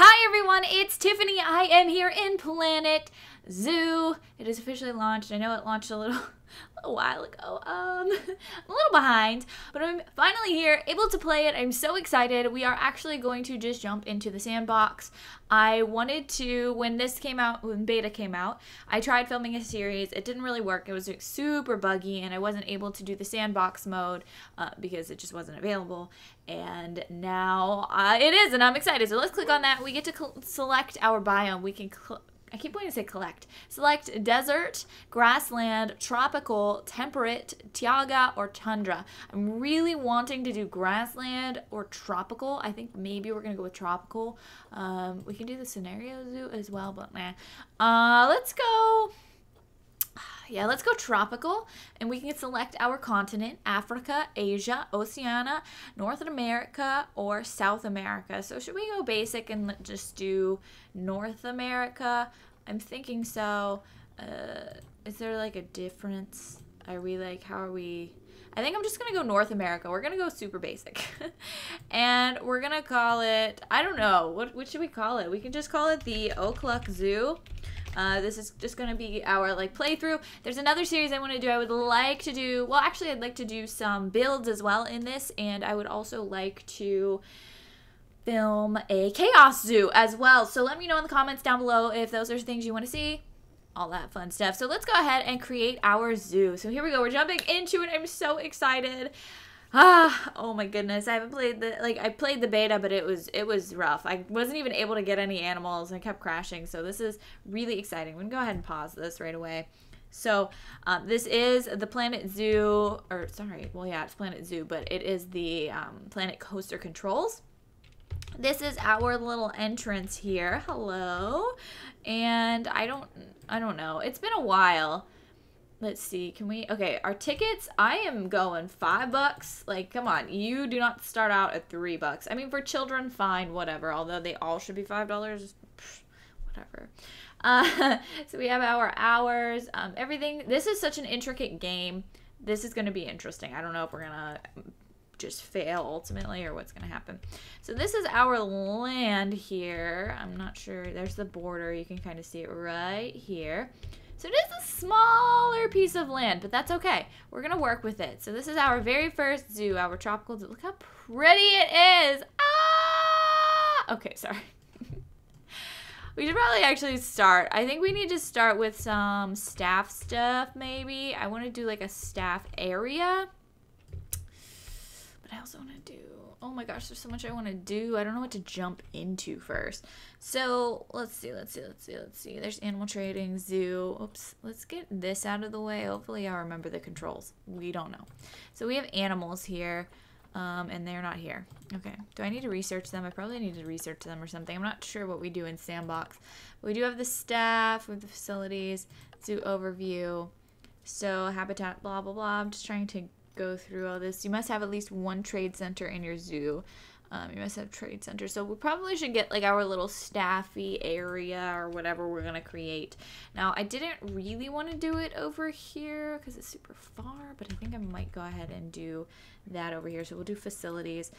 How Hi everyone, it's Tiffany. I am here in Planet Zoo. It is officially launched. I know it launched a little, a while ago. Um, I'm a little behind, but I'm finally here, able to play it. I'm so excited. We are actually going to just jump into the sandbox. I wanted to, when this came out, when beta came out, I tried filming a series. It didn't really work. It was super buggy, and I wasn't able to do the sandbox mode uh, because it just wasn't available. And now uh, it is, and I'm excited. So let's click on that. We get to select our biome. We can I keep wanting to say collect. Select desert, grassland, tropical, temperate, taiga, or tundra. I'm really wanting to do grassland or tropical. I think maybe we're going to go with tropical. Um, we can do the scenario zoo as well, but nah. Uh, let's go yeah, let's go tropical and we can select our continent Africa, Asia, Oceania, North America, or South America. So, should we go basic and just do North America? I'm thinking so. Uh, is there like a difference? Are we like, how are we? I think I'm just gonna go North America. We're gonna go super basic, and we're gonna call it. I don't know what what should we call it. We can just call it the Ohcluck Zoo. Uh, this is just going to be our like playthrough. There's another series I want to do. I would like to do, well, actually, I'd like to do some builds as well in this, and I would also like to film a chaos zoo as well. So let me know in the comments down below if those are things you want to see. All that fun stuff. So let's go ahead and create our zoo. So here we go. We're jumping into it. I'm so excited. Ah, oh my goodness. I haven't played the like I played the beta, but it was it was rough. I wasn't even able to get any animals. I kept crashing. So this is really exciting. I'm gonna go ahead and pause this right away. So um, this is the Planet Zoo, or sorry, well yeah, it's Planet Zoo, but it is the um, Planet Coaster Controls. This is our little entrance here. Hello, and I don't I don't know. It's been a while let's see can we okay our tickets i am going five bucks like come on you do not start out at three bucks. I mean for children fine whatever although they all should be five dollars whatever. Uh, so we have our hours um, everything this is such an intricate game this is going to be interesting i don't know if we're going to just fail ultimately or what's going to happen. So this is our land here i'm not sure there's the border you can kind of see it right here so it is a smaller piece of land, but that's okay. We're going to work with it. So this is our very first zoo, our tropical zoo. Look how pretty it is. Ah! Okay, sorry. we should probably actually start. I think we need to start with some staff stuff, maybe. I want to do like a staff area. But I also want to do oh my gosh, there's so much I want to do. I don't know what to jump into first. So let's see, let's see, let's see, let's see. There's animal trading, zoo. Oops, let's get this out of the way. Hopefully I'll remember the controls. We don't know. So we have animals here. Um, and they're not here. Okay. Do I need to research them? I probably need to research them or something. I'm not sure what we do in Sandbox. We do have the staff, with the facilities, zoo overview. So habitat, blah, blah, blah. I'm just trying to go through all this. You must have at least one trade center in your zoo. Um, you must have trade center. So we probably should get like our little staffy area or whatever we're to create. Now, I didn't really want to do it over here because it's super far, but I think I might go ahead and do that over here. So we'll do facilities.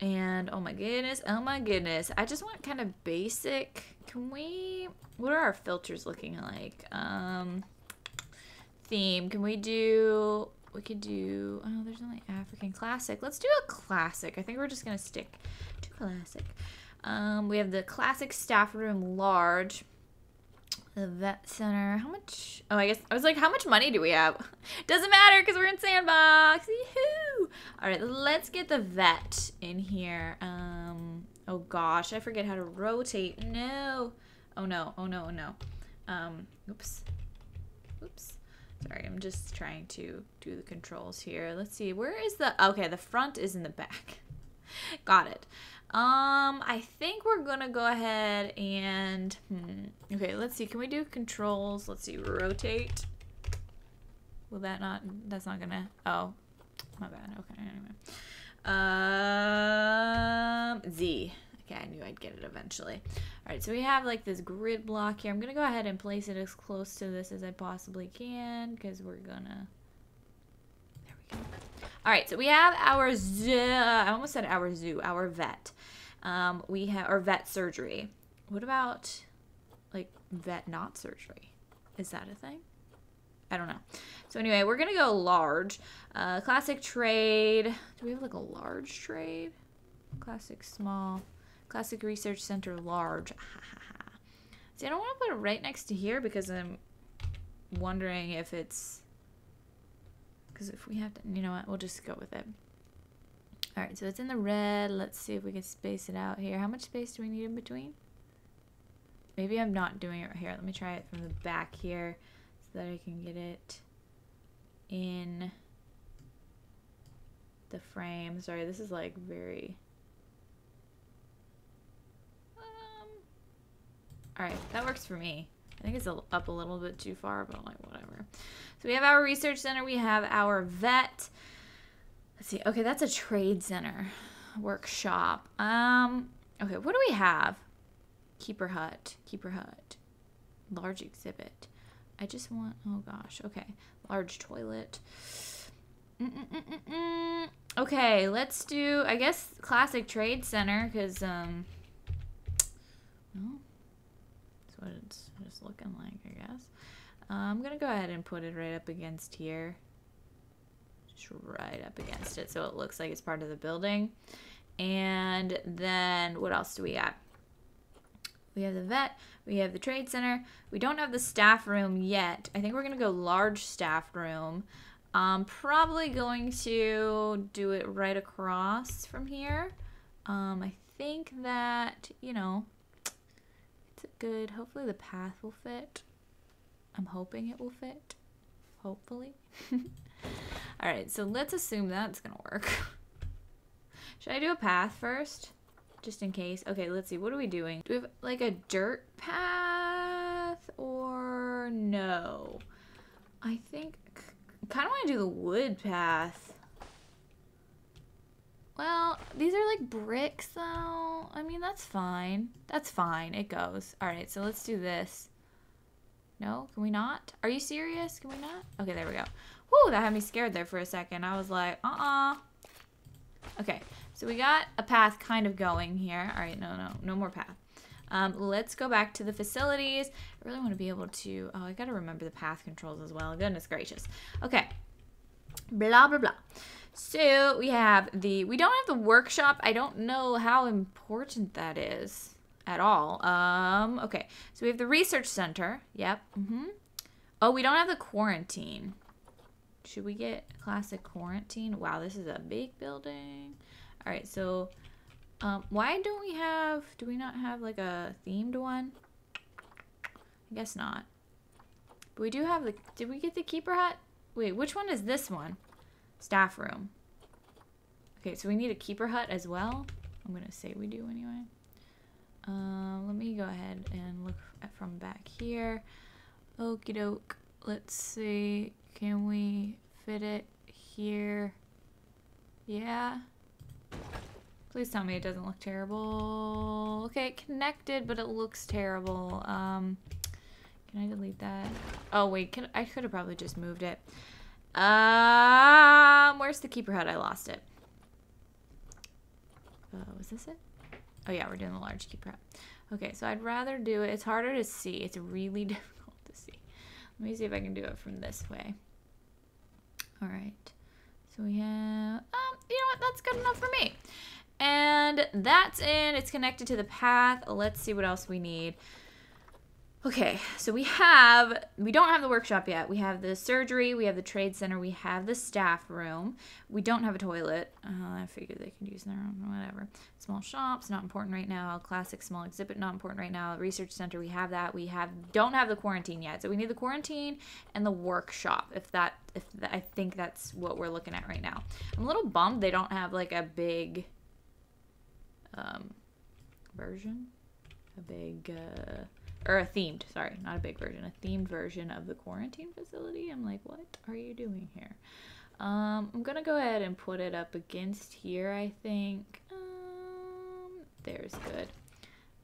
And oh my goodness, oh my goodness. I just want kind of basic. Can we, what are our filters looking like? Um, theme. Can we do we could do, oh, there's only African classic. Let's do a classic. I think we're just going to stick to classic. Um, we have the classic staff room large. The vet center. How much? Oh, I guess I was like, how much money do we have? Doesn't matter because we're in sandbox. Yee-hoo! All right, let's get the vet in here. Um, oh gosh, I forget how to rotate. No. Oh no. Oh no. Oh no. Um, oops. Oops. Sorry, I'm just trying to do the controls here. Let's see, where is the, okay, the front is in the back. Got it. Um, I think we're gonna go ahead and, hmm, okay, let's see, can we do controls? Let's see, rotate. Will that not, that's not gonna, oh, my bad, okay, anyway. Um, Z. Okay, I knew I'd get it eventually. All right, so we have like this grid block here. I'm to go ahead and place it as close to this as I possibly can because we're to... There we go. All right, so we have our zoo. I almost said our zoo, our vet. Um, we have or vet surgery. What about like vet not surgery? Is that a thing? I don't know. So anyway, we're gonna go large. Uh, classic trade. Do we have like a large trade? Classic small. Classic research center large. See, I don't want to put it right next to here because I'm wondering if it's because if we have to, you know what, we'll just go with it. All right, so it's in the red. Let's see if we can space it out here. How much space do we need in between? Maybe I'm not doing it right here. Let me try it from the back here so that I can get it in the frame. Sorry, this is like very... all right, that works for me. I think it's up a little bit too far, but like whatever. So we have our research center. We have our vet. Let's see. Okay, that's a trade center workshop. Um, okay, what do we have? Keeper hut. Keeper hut. Large exhibit. I just want, oh gosh, okay. Large toilet. Mm -mm -mm okay, let's do, I guess, classic trade center, because, um, well, what it's just looking like, I guess. Uh, I'm going to go ahead and put it right up against here just right up against it so it looks like it's part of the building. And then what else do we got? We have the vet, we have the trade center. We don't have the staff room yet. I think we're going to go large staff room. I'm probably going to do it right across from here. Um, I think that, you know, good, hopefully the path will fit. I'm hoping it will fit. Hopefully. All right, so let's assume that's gonna work. Should I do a path first? Just in case. Okay, let's see. What are we doing? Do we have like a dirt path or no? I think kind of want to do the wood path. Well, these are like bricks though. I mean, that's fine. That's fine. It goes. All right, so let's do this. No, can we not? Are you serious? Can we not? Okay, there we go. Whoa, that had me scared there for a second. I was like, uh-uh. Okay, so we got a path kind of going here. All right, no, no, no more path. Um, let's go back to the facilities. I really want to be able to, oh, I got to remember the path controls as well. Goodness gracious. Okay, blah, blah, blah. So we have the, we don't have the workshop. I don't know how important that is at all. Um, okay, so we have the research center. Yep. Mm -hmm. Oh, we don't have the quarantine. Should we get classic quarantine? Wow, this is a big building. All right, so um, why don't we have, do we not have like a themed one? I guess not. But we do have the, did we get the keeper hut? Wait, which one is this one? Staff room. Okay, so we need a keeper hut as well. I'm going to say we do anyway. Uh, let me go ahead and look from back here. Okie doke. Let's see. Can we fit it here? Yeah. Please tell me it doesn't look terrible. Okay, connected, but it looks terrible. Um, can I delete that? Oh, wait. Can I could have probably just moved it. Um, where's the keeper hut? I lost it. Uh, was this it? Oh, yeah, we're doing the large keeper hut. Okay, so I'd rather do it. It's harder to see. It's really difficult to see. Let me see if I can do it from this way. All right. So we have, um, you know what? That's good enough for me. And that's in. It's connected to the path. Let's see what else we need. Okay, so we have, we don't have the workshop yet. We have the surgery, we have the trade center, we have the staff room. We don't have a toilet. Uh, I figured they could use their own, whatever. Small shops, not important right now. Classic small exhibit, not important right now. Research center, we have that. We have, don't have the quarantine yet. So we need the quarantine and the workshop, if that, if I think that's what we're looking at right now. I'm a little bummed they don't have like a big, um, version. A big, uh, or a themed, sorry, not a big version, a themed version of the quarantine facility. I'm like, what are you doing here? Um, I'm gonna go ahead and put it up against here, I think. Um, there's good.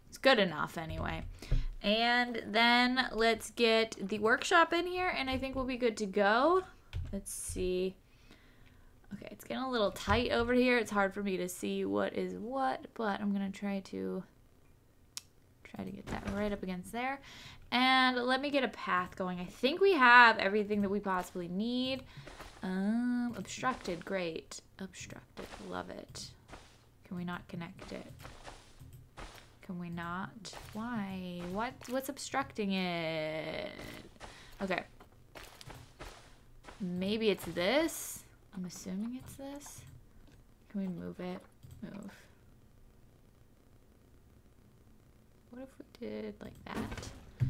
It's good enough anyway. And then let's get the workshop in here and I think we'll be good to go. Let's see. Okay, it's getting a little tight over here. It's hard for me to see what is what, but I'm gonna try to try to get that right up against there. And let me get a path going. I think we have everything that we possibly need. Um, obstructed, great. Obstructed, love it. Can we not connect it? Can we not? Why? What? What's obstructing it? Okay. Maybe it's this? I'm assuming it's this. Can we move it? Move. What if we did like that?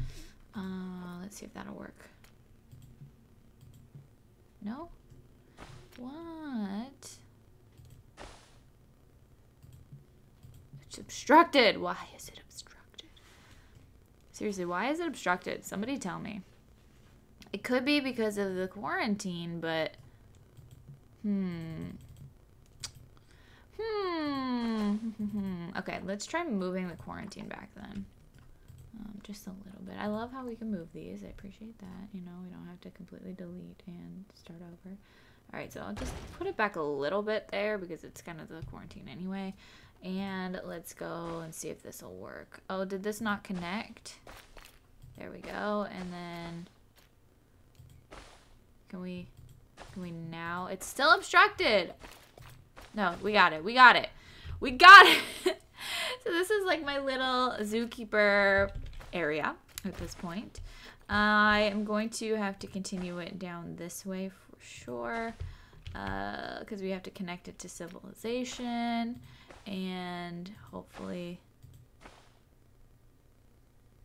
Uh, let's see if that'll work. No? What? It's obstructed. Why is it obstructed? Seriously, why is it obstructed? Somebody tell me. It could be because of the quarantine, but hmm. Hmm. okay, let's try moving the quarantine back then. Um, just a little bit. I love how we can move these. I appreciate that. You know, we don't have to completely delete and start over. All right, so I'll just put it back a little bit there because it's kind of the quarantine anyway. And let's go and see if this will work. Oh, did this not connect? There we go. And then can we, can we now? It's still obstructed. No, we got it. We got it. We got it. so this is like my little zookeeper area at this point. I am going to have to continue it down this way for sure because uh, we have to connect it to civilization and hopefully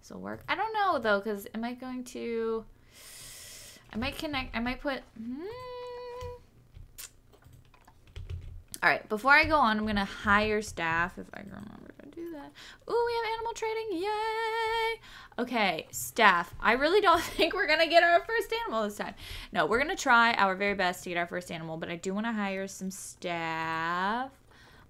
this will work. I don't know though because am I going to I might connect I might put hmm, all right, before I go on, I'm to hire staff if I remember to do that. Ooh, we have animal trading. Yay. Okay, staff. I really don't think we're to get our first animal this time. No, we're to try our very best to get our first animal, but I do want to hire some staff.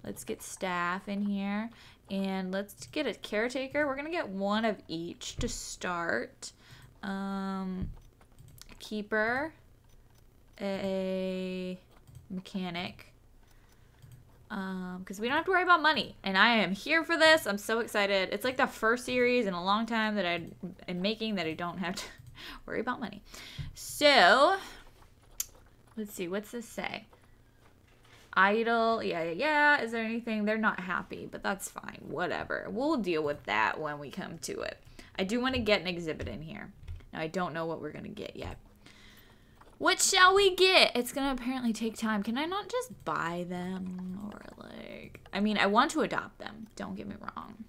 Let's get staff in here. And let's get a caretaker. We're to get one of each to start. Um, a keeper, a mechanic, because um, we don't have to worry about money. And I am here for this. I'm so excited. It's like the first series in a long time that I am making that I don't have to worry about money. So, let's see. What's this say? Idle. Yeah, yeah, yeah. Is there anything? They're not happy, but that's fine. Whatever. We'll deal with that when we come to it. I do want to get an exhibit in here. Now, I don't know what we're going to get yet. What shall we get? It's gonna apparently take time. Can I not just buy them? Or like, I mean, I want to adopt them. Don't get me wrong.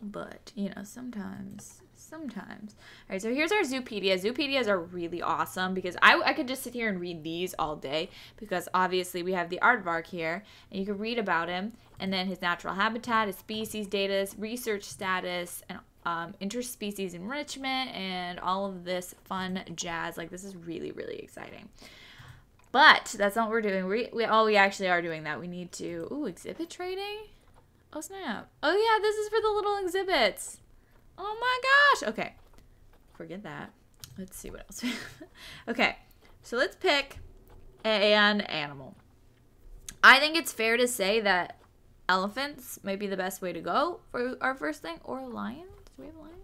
But, you know, sometimes, sometimes. All right, so here's our Zoopedia. Zoopedias are really awesome because I, I could just sit here and read these all day because obviously we have the aardvark here and you can read about him and then his natural habitat, his species data, research status, and um, interspecies enrichment and all of this fun jazz. Like this is really, really exciting. But that's not what we're doing. We, we oh we actually are doing that. We need to ooh exhibit trading. Oh snap! Oh yeah, this is for the little exhibits. Oh my gosh! Okay, forget that. Let's see what else. okay, so let's pick an animal. I think it's fair to say that elephants might be the best way to go for our first thing, or lions. Do we have lions?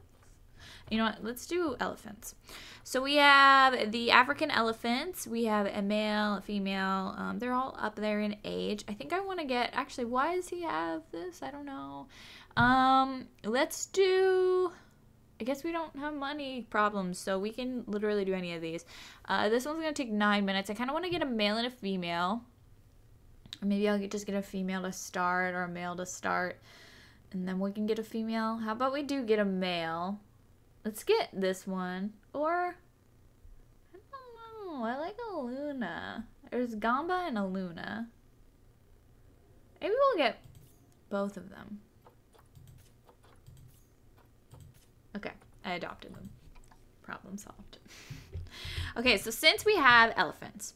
You know what? Let's do elephants. So we have the African elephants. We have a male, a female. Um, they're all up there in age. I think I want to get. Actually, why does he have this? I don't know. Um, let's do. I guess we don't have money problems, so we can literally do any of these. Uh, this one's gonna take nine minutes. I kind of want to get a male and a female. Maybe I'll get, just get a female to start or a male to start. And then we can get a female. How about we do get a male? Let's get this one. Or, I don't know. I like a Luna. There's Gamba and a Luna. Maybe we'll get both of them. Okay, I adopted them. Problem solved. okay, so since we have elephants,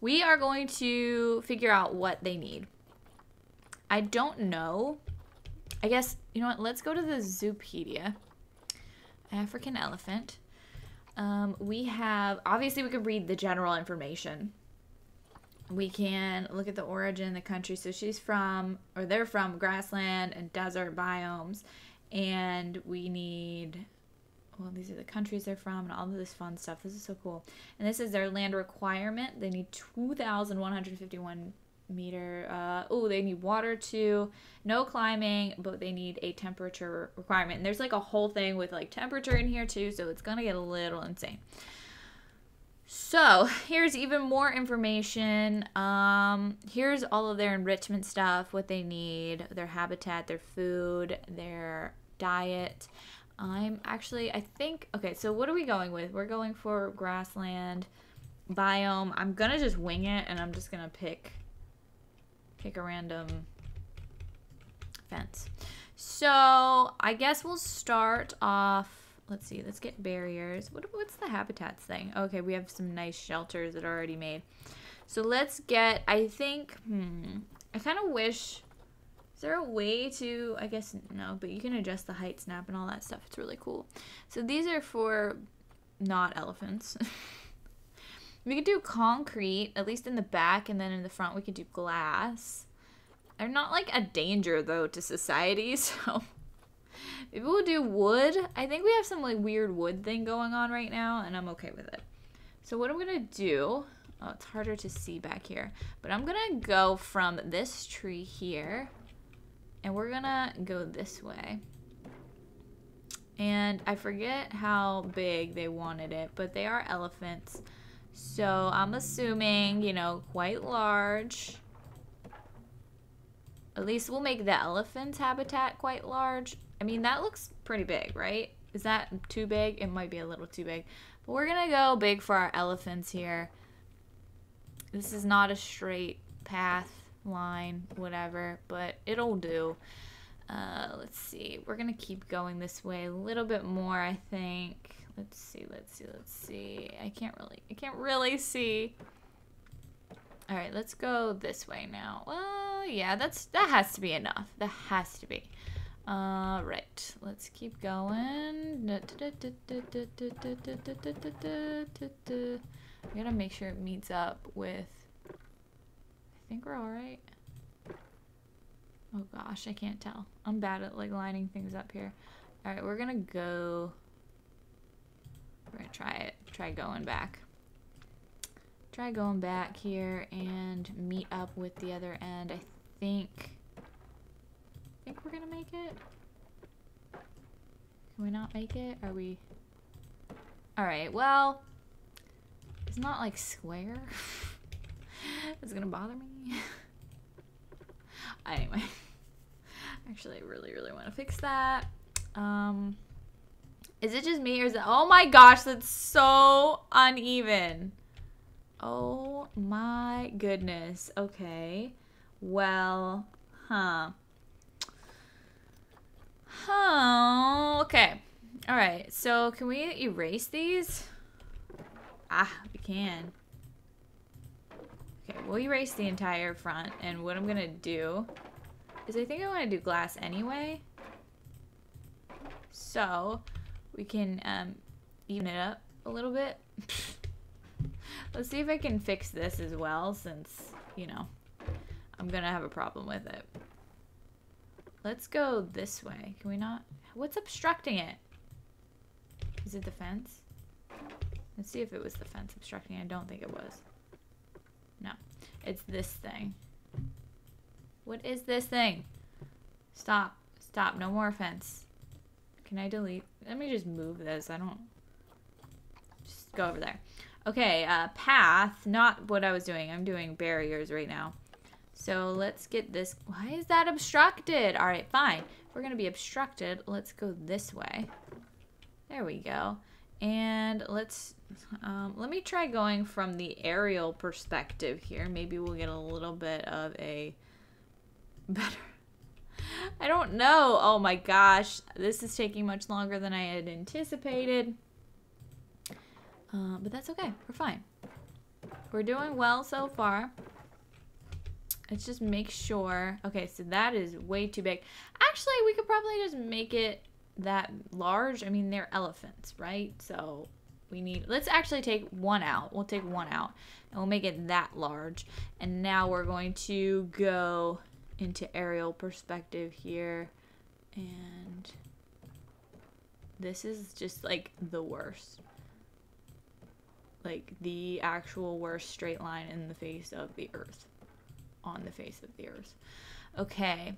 we are going to figure out what they need. I don't know I guess, you know what, let's go to the Zoopedia. African elephant. Um, we have, obviously we could read the general information. we can look at the origin, the country. So she's from, or they're from grassland and desert biomes. And we need, well, these are the countries they're from and all of this fun stuff. This is so cool. And this is their land requirement. They need 2,151 meter. Uh, oh, they need water too. No climbing, but they need a temperature requirement. And there's like a whole thing with like temperature in here too, so it's gonna get a little insane. So here's even more information. Um, here's all of their enrichment stuff, what they need, their habitat, their food, their diet. I'm actually, I think, okay, so what are we going with? We're going for grassland biome. I'm gonna just wing it and I'm just gonna pick pick a random fence. So I guess we'll start off. Let's see. Let's get barriers. What, what's the habitats thing? Okay, we have some nice shelters that are already made. So let's get. I think. Hmm. I kind of wish. Is there a way to? I guess no, but you can adjust the height snap and all that stuff. It's really cool. So these are for not elephants. We could do concrete, at least in the back, and then in the front we could do glass. They're not like a danger though to society, so maybe we'll do wood. I think we have some like weird wood thing going on right now, and I'm okay with it. So what I'm gonna do, oh, it's harder to see back here, but I'm gonna go from this tree here, and we're gonna go this way. And I forget how big they wanted it, but they are elephants. So I'm assuming, you know, quite large. At least we'll make the elephant's habitat quite large. I mean, that looks pretty big, right? Is that too big? It might be a little too big. But we're going to go big for our elephants here. This is not a straight path, line, whatever, but it'll do. Uh, let's see. We're going to keep going this way a little bit more, I think. Let's see, let's see, let's see. I can't really, I can't really see. All right, let's go this way now. Well, yeah, that's that has to be enough. That has to be. All right. Let's keep going. I gotta make sure it meets up with. I think we're all right. Oh gosh, I can't tell. I'm bad at like lining things up here. All right, we're gonna go. We're gonna try it. Try going back. Try going back here and meet up with the other end. I think. I think we're gonna make it. Can we not make it? Are we? All right. Well, it's not like square. it's gonna bother me. anyway, actually, I really, really want to fix that. Um. Is it just me or is it? Oh my gosh, that's so uneven. Oh my goodness. Okay. Well, huh. Huh. Okay. All right. So can we erase these? Ah, we can. Okay, we'll erase the entire front. And what I'm going to do is I think I want to do glass anyway. So we can um, even it up a little bit. Let's see if I can fix this as well since, you know, I'm going to have a problem with it. Let's go this way. Can we not? What's obstructing it? Is it the fence? Let's see if it was the fence obstructing. I don't think it was. No. It's this thing. What is this thing? Stop. Stop. No more fence. Can I delete? Let me just move this. I don't... Just go over there. Okay, uh, path. Not what I was doing. I'm doing barriers right now. So let's get this. Why is that obstructed? All right, fine. We're going to be obstructed, let's go this way. There we go. And let's, um, let me try going from the aerial perspective here. Maybe we'll get a little bit of a better I don't know. Oh my gosh. This is taking much longer than I had anticipated. Uh, but that's okay. We're fine. We're doing well so far. Let's just make sure. Okay, so that is way too big. Actually, we could probably just make it that large. I mean, they're elephants, right? So we need, let's actually take one out. We'll take one out and we'll make it that large. And now we're going to go into aerial perspective here. And this is just like the worst. Like the actual worst straight line in the face of the earth. On the face of the earth. Okay,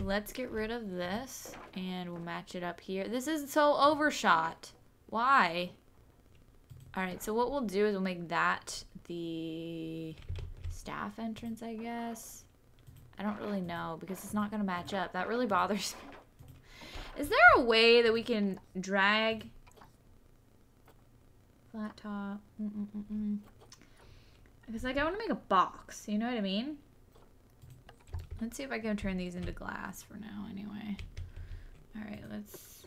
let's get rid of this and we'll match it up here. This is so overshot. Why? Alright, so what we'll do is we'll make that the staff entrance, I guess. I don't really know because it's not going to match up. That really bothers me. Is there a way that we can drag flat top? Mm -mm -mm because like I want to make a box, you know what I mean? Let's see if I can turn these into glass for now anyway. Alright, let's...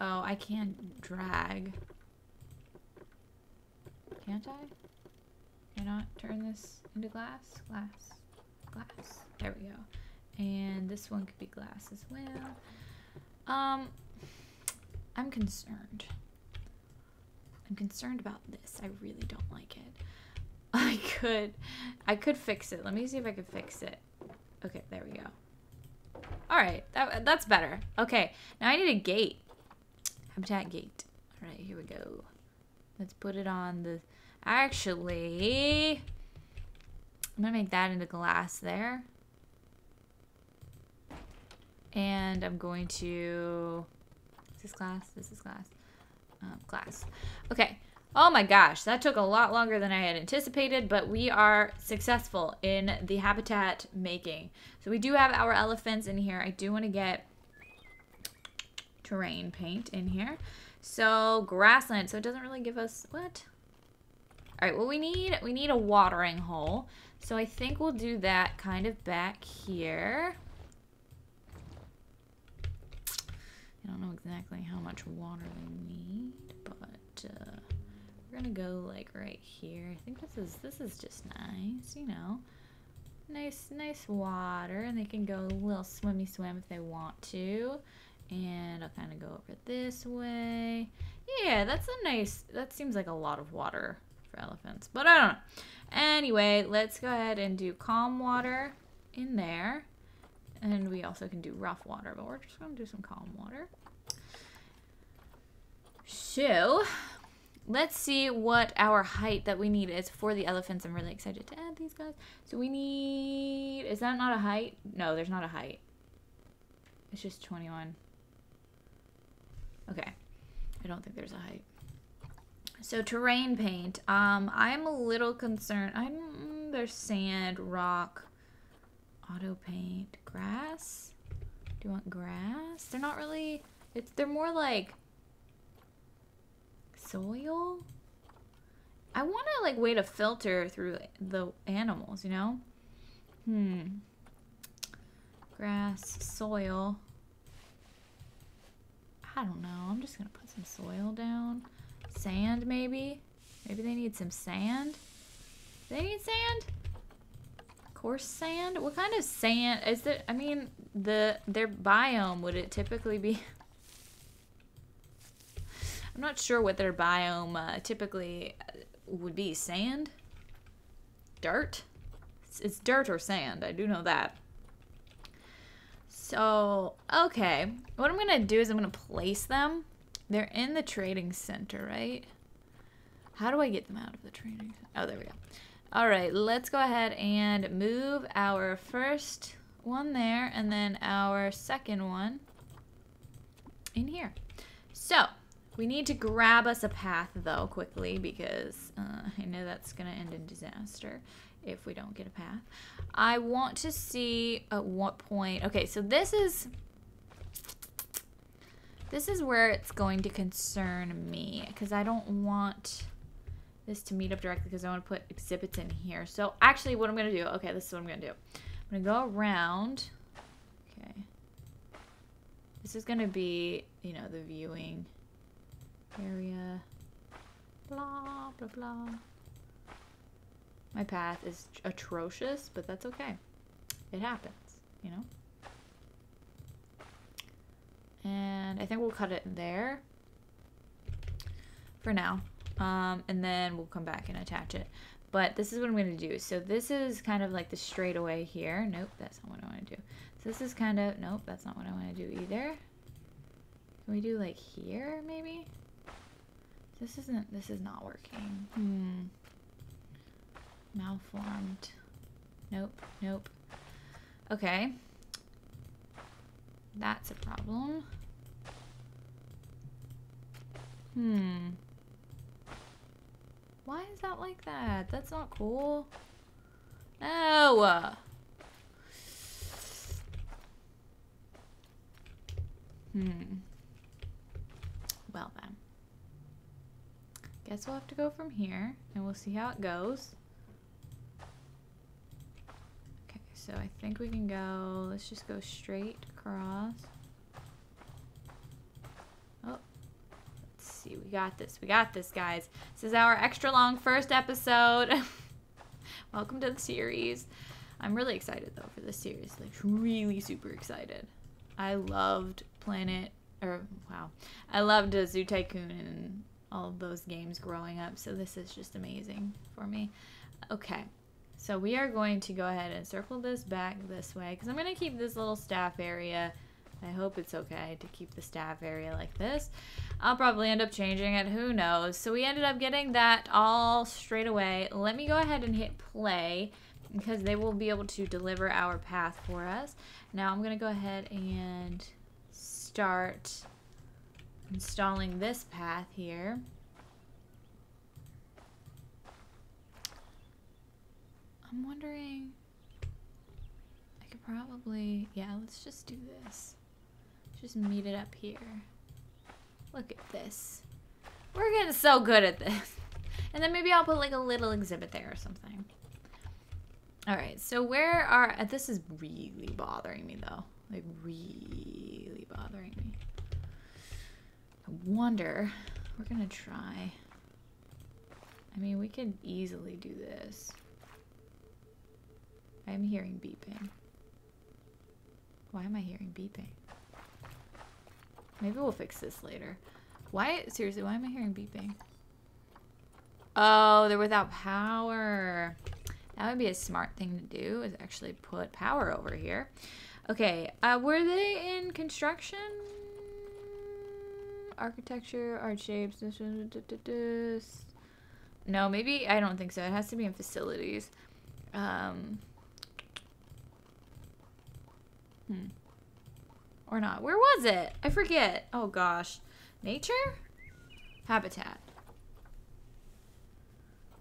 Oh, I can't drag. Can't I? Can I not turn this into glass? Glass. Glass. There we go. And this one could be glass as well. Um, I'm concerned. I'm concerned about this. I really don't like it. I could, I could fix it. Let me see if I can fix it. Okay, there we go. All right, that, that's better. Okay, now I need a gate. Habitat gate. All right, here we go. Let's put it on the... Actually, I'm going to make that into glass there. And I'm going to... Is this glass? This is glass. Um, glass. Okay. Oh my gosh, that took a lot longer than I had anticipated, but we are successful in the habitat making. So we do have our elephants in here. I do want to get terrain paint in here. So grassland, so it doesn't really give us, what? All right, well we need, we need a watering hole. So I think we'll do that kind of back here. I don't know exactly how much water they need, but uh, we're gonna go like right here. I think this is this is just nice, you know. Nice, nice water, and they can go a little swimmy swim if they want to. And I'll kind of go over this way. Yeah, that's a nice, that seems like a lot of water for elephants, but I don't know. Anyway, let's go ahead and do calm water in there. And we also can do rough water, but we're just going to do some calm water. So, let's see what our height that we need is for the elephants. I'm really excited to add these guys. So we need, is that not a height? No, there's not a height. It's just 21. Okay. I don't think there's a height. So terrain paint. Um, I'm a little concerned. I'm, there's sand, rock, auto paint, grass. Do you want grass? They're not really, it's, they're more like soil? I want to like way to filter through the animals, you know? Hmm. Grass, soil. I don't know. I'm just to put some soil down. Sand, maybe? Maybe they need some sand? They need sand? Coarse sand? What kind of sand is there? I mean, the their biome, would it typically be... I'm not sure what their biome uh, typically uh, would be. Sand? Dirt? It's, it's dirt or sand. I do know that. So, okay. What I'm going to do is I'm going to place them. They're in the trading center, right? How do I get them out of the trading? Oh, there we go. All right, let's go ahead and move our first one there and then our second one in here. So, we need to grab us a path, though, quickly, because uh, I know that's going to end in disaster if we don't get a path. I want to see at what point... Okay, so this is... This is where it's going to concern me, because I don't want this to meet up directly, because I want to put exhibits in here. So, actually, what I'm going to do... Okay, this is what I'm going to do. I'm going to go around... Okay. This is going to be, you know, the viewing area. Blah, blah, blah. My path is atrocious, but that's okay. It happens, you know? And I think we'll cut it there for now. Um, and then we'll come back and attach it. But this is what I'm going to do. So this is kind of like the straightaway here. Nope, that's not what I want to do. So this is kind of, nope, that's not what I want to do either. Can we do like here, maybe? This isn't, this is not working. Hmm. Malformed. Nope, nope. Okay. That's a problem. Hmm. Why is that like that? That's not cool. No! Hmm. Well then. Guess we'll have to go from here and we'll see how it goes. Okay, so I think we can go, let's just go straight across. Oh, let's see, we got this, we got this guys. This is our extra long first episode. Welcome to the series. I'm really excited though for this series, like really super excited. I loved Planet, or wow, I loved Zoo Tycoon and all those games growing up. So this is just amazing for me. Okay, so we are going to go ahead and circle this back this way because I'm going to keep this little staff area. I hope it's okay to keep the staff area like this. I'll probably end up changing it. Who knows? So we ended up getting that all straight away. Let me go ahead and hit play because they will be able to deliver our path for us. Now I'm going to go ahead and start installing this path here. I'm wondering, I could probably, yeah, let's just do this. Just meet it up here. Look at this. We're getting so good at this. And then maybe I'll put like a little exhibit there or something. All right, so where are, uh, this is really bothering me though. Like really bothering me. I wonder, we're gonna try. I mean, we could easily do this. I'm hearing beeping. Why am I hearing beeping? Maybe we'll fix this later. Why, seriously, why am I hearing beeping? Oh, they're without power. That would be a smart thing to do, is actually put power over here. Okay, uh, were they in construction? Architecture, art shapes. No, maybe, I don't think so. It has to be in facilities. Um, hmm. Or not. Where was it? I forget. Oh gosh. Nature? Habitat.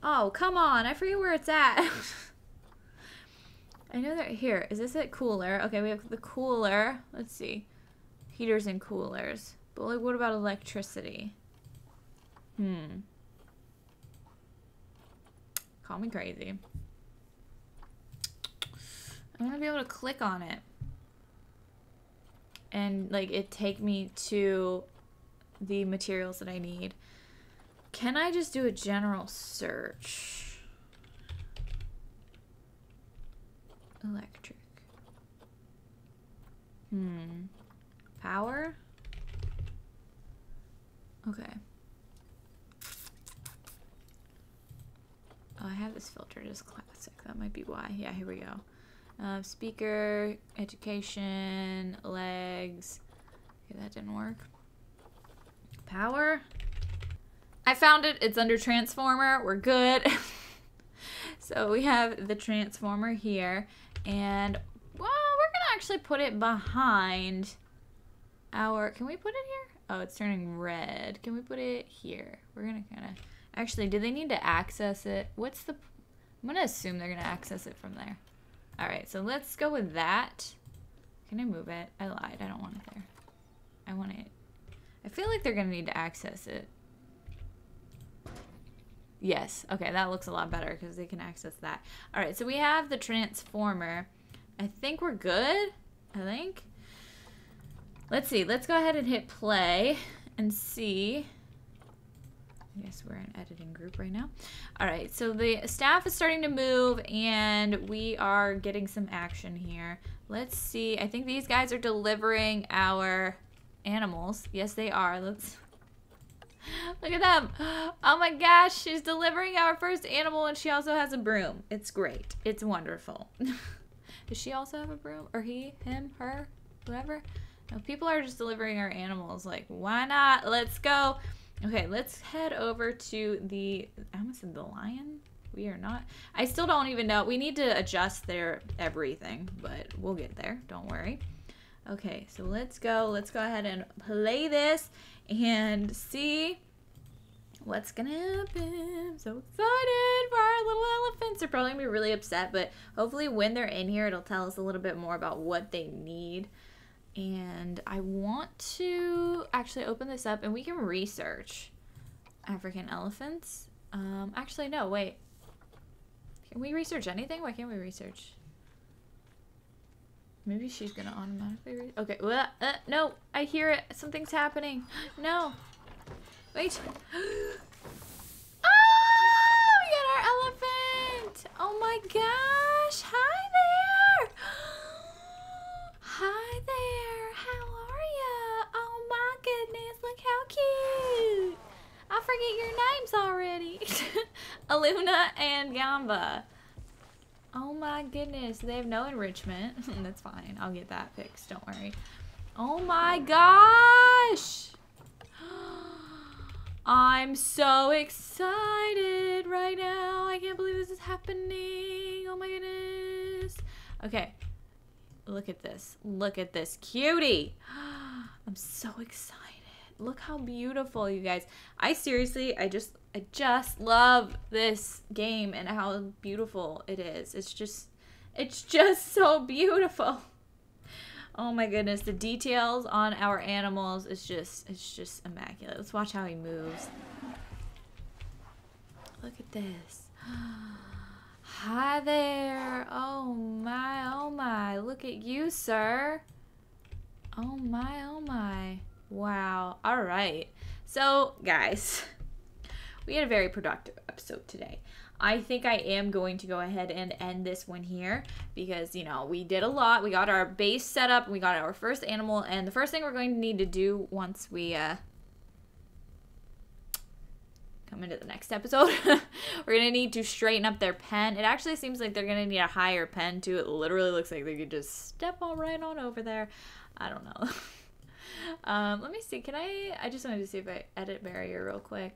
Oh, come on. I forget where it's at. I know that here. Is this it? Cooler. Okay, we have the cooler. Let's see. Heaters and coolers. But like, what about electricity? Hmm. Call me crazy. I'm gonna be able to click on it. And like it take me to the materials that I need. Can I just do a general search? Electric. Hmm. Power? Okay. Oh, I have this filter just classic. That might be why. Yeah, here we go. Uh, speaker, education, legs. Okay, that didn't work. Power. I found it. It's under transformer. We're good. so we have the transformer here. And, well, we're going to actually put it behind our... Can we put it here? Oh, it's turning red. Can we put it here? We're going to kind of... Actually, do they need to access it? What's the... I'm going to assume they're going to access it from there. All right, so let's go with that. Can I move it? I lied. I don't want it there. I want it. I feel like they're going to need to access it. Yes. Okay, that looks a lot better because they can access that. All right, so we have the transformer. I think we're good. I think. Let's see. Let's go ahead and hit play and see. I guess we're in editing group right now. All right, so the staff is starting to move and we are getting some action here. Let's see. I think these guys are delivering our animals. Yes, they are. Let's Look at them. Oh my gosh, she's delivering our first animal and she also has a broom. It's great. It's wonderful. Does she also have a broom? Or he, him, her, whoever? No, people are just delivering our animals. Like, why not? Let's go. Okay, let's head over to the, I almost said the lion. We are not, I still don't even know. We need to adjust their everything, but we'll get there. Don't worry. Okay, so let's go. Let's go ahead and play this and see what's gonna happen. I'm so excited for our little elephants. They're probably gonna be really upset, but hopefully when they're in here, it'll tell us a little bit more about what they need. And I want to actually open this up and we can research African elephants. Um, actually, no, wait. Can we research anything? Why can't we research? Maybe she's gonna automatically. Okay, well, uh, no, I hear it. Something's happening. No. Wait. Oh, we got our elephant. Oh my gosh. Hi there. Hi there. How are ya? Oh my goodness. Look how cute. I forget your names already. Aluna and Gamba. Oh my goodness, they have no enrichment. That's fine. I'll get that fixed. Don't worry. Oh my gosh! I'm so excited right now. I can't believe this is happening. Oh my goodness. Okay. Look at this. Look at this cutie. I'm so excited. Look how beautiful, you guys. I seriously, I just I just love this game and how beautiful it is. It's just it's just so beautiful. Oh my goodness, the details on our animals is just it's just immaculate. Let's watch how he moves. Look at this. Hi there. Oh my, oh my. Look at you, sir. Oh my, oh my. Wow. All right. So, guys, we had a very productive episode today. I think I am going to go ahead and end this one here because, you know, we did a lot. We got our base set up, we got our first animal, and the first thing we're going to need to do once we uh, come into the next episode, we're going to need to straighten up their pen. It actually seems like they're going to need a higher pen, too. It literally looks like they could just step all right on over there. I don't know. um, let me see. Can I? I just wanted to see if I edit barrier real quick.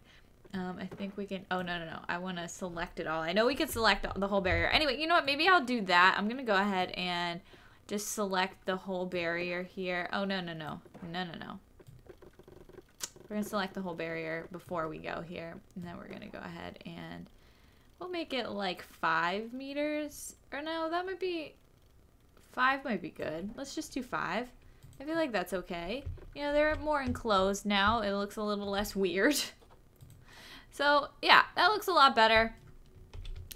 Um, I think we can. Oh no no no! I want to select it all. I know we can select the whole barrier. Anyway, you know what? Maybe I'll do that. I'm gonna go ahead and just select the whole barrier here. Oh no no no no no no. We're gonna select the whole barrier before we go here, and then we're gonna go ahead and we'll make it like five meters. Or no, that might be five. Might be good. Let's just do five. I feel like that's okay. You know, they're more enclosed now. It looks a little less weird. So, yeah, that looks a lot better.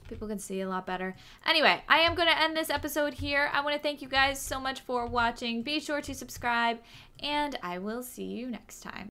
People can see a lot better. Anyway, I am going to end this episode here. I want to thank you guys so much for watching. Be sure to subscribe, and I will see you next time.